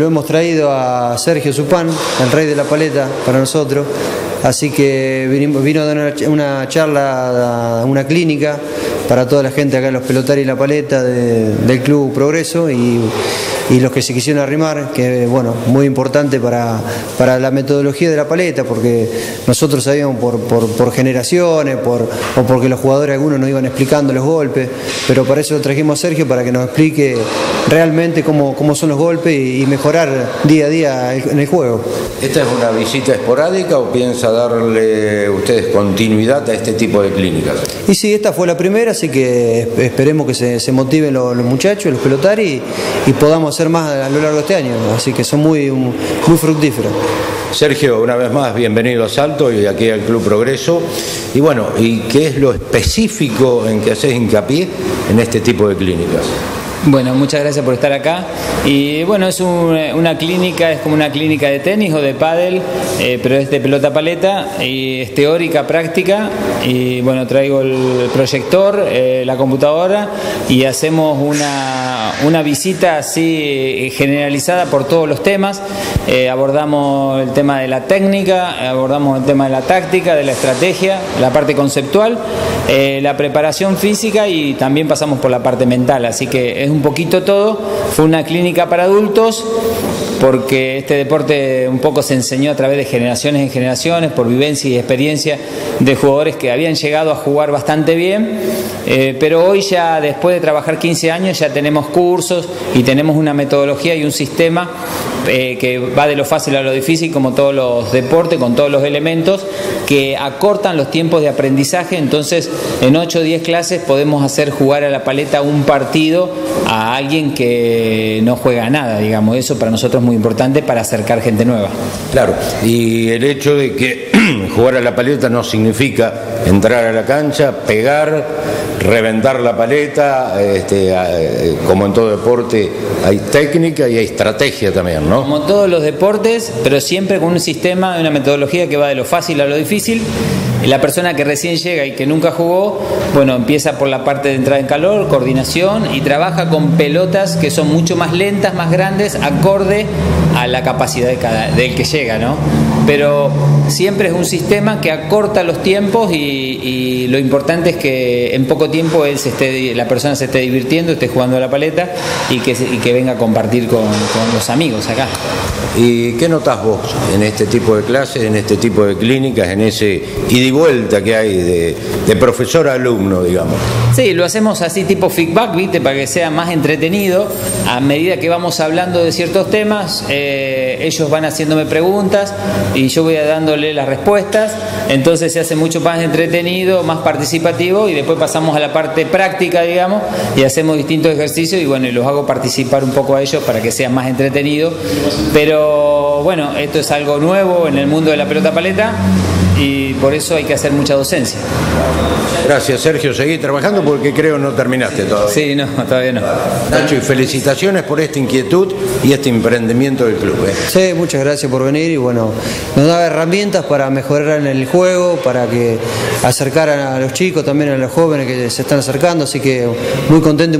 lo hemos traído a Sergio Supán, el rey de la paleta, para nosotros. Así que vino, a dar una, charla, una clínica para toda la gente acá en los pelotarios y la paleta del Club Progreso y los que se quisieron arrimar, que bueno, muy importante para, para la metodología de la paleta, porque nosotros sabíamos por, por, generaciones, por, o porque los jugadores algunos nos iban explicando los golpes, pero para eso lo trajimos a Sergio para que nos explique realmente cómo, cómo son los golpes y, mejorar día a día en el juego. ¿Esta es una visita esporádica o piensa darle ustedes continuidad a este tipo de clínicas? Y sí, esta fue la primera, así que esperemos que se, motiven los, muchachos, los pelotari y, podamos hacer más a lo largo de este año. Así que son muy, muy fructíferos. Sergio, una vez más, bienvenido a Salto y aquí al Club Progreso. Y bueno, ¿y qué es lo específico en que haces hincapié en este tipo de clínicas? Bueno, muchas gracias por estar acá. Y bueno, es una clínica, es como una clínica de tenis o de pádel, eh, pero es de pelota paleta y es teórica, práctica. Y bueno, traigo el proyector, eh, la computadora y hacemos una, una, visita así eh, generalizada por todos los temas. abordamos el tema de la técnica, abordamos el tema de la táctica, de la estrategia, la parte conceptual, la preparación física y también pasamos por la parte mental. Así que es un poquito todo. Fue una clínica para adultos porque este deporte un poco se enseñó a través de generaciones en generaciones, por vivencia y experiencia de jugadores que habían llegado a jugar bastante bien, eh, pero hoy ya después de trabajar 15 años ya tenemos cursos y tenemos una metodología y un sistema eh, que va de lo fácil a lo difícil, como todos los deportes, con todos los elementos, que acortan los tiempos de aprendizaje. Entonces, en 8 o 10 clases podemos hacer jugar a la paleta un partido a alguien que no juega nada, digamos. Eso para nosotros es muy importante para acercar gente nueva. Claro, y el hecho de que jugar a la paleta no significa entrar a la cancha, pegar, reventar la paleta, este, eh, como en todo deporte hay técnica y hay estrategia también, ¿no? Como todos los deportes, pero siempre con un sistema, una metodología que va de lo fácil a lo difícil. La persona que recién llega y que nunca jugó, bueno, empieza por la parte de entrada en calor, coordinación y trabaja con pelotas que son mucho más lentas, más grandes, acorde a la capacidad de cada, del que llega, ¿no? Pero siempre es un sistema que acorta los tiempos y, lo importante es que en poco tiempo él se esté, la persona se esté divirtiendo, esté jugando a la paleta y que, que venga a compartir con, los amigos acá. ¿Y qué notas vos en este tipo de clases, en este tipo de clínicas, en ese ida y vuelta que hay de, profesor a alumno, digamos? Sí, lo hacemos así tipo feedback, ¿viste? Para que sea más entretenido. A medida que vamos hablando de ciertos temas, eh, ellos van haciéndome preguntas y yo voy dándole las respuestas. Entonces se hace mucho más entretenido, más participativo y después pasamos a la parte práctica, digamos, y hacemos distintos ejercicios y bueno, y los hago participar un poco a ellos para que sea más entretenido. Pero bueno, esto es algo nuevo en el mundo de la pelota paleta y por eso hay que hacer mucha docencia. Gracias, Sergio. Seguí trabajando porque creo no terminaste todavía. Sí, no, todavía no. Nacho, y felicitaciones por esta inquietud y este emprendimiento del club. ¿eh? Sí, muchas gracias por venir y bueno, nos da herramientas para mejorar en el juego, para que acercar a los chicos, también a los jóvenes que se están acercando, así que muy contento.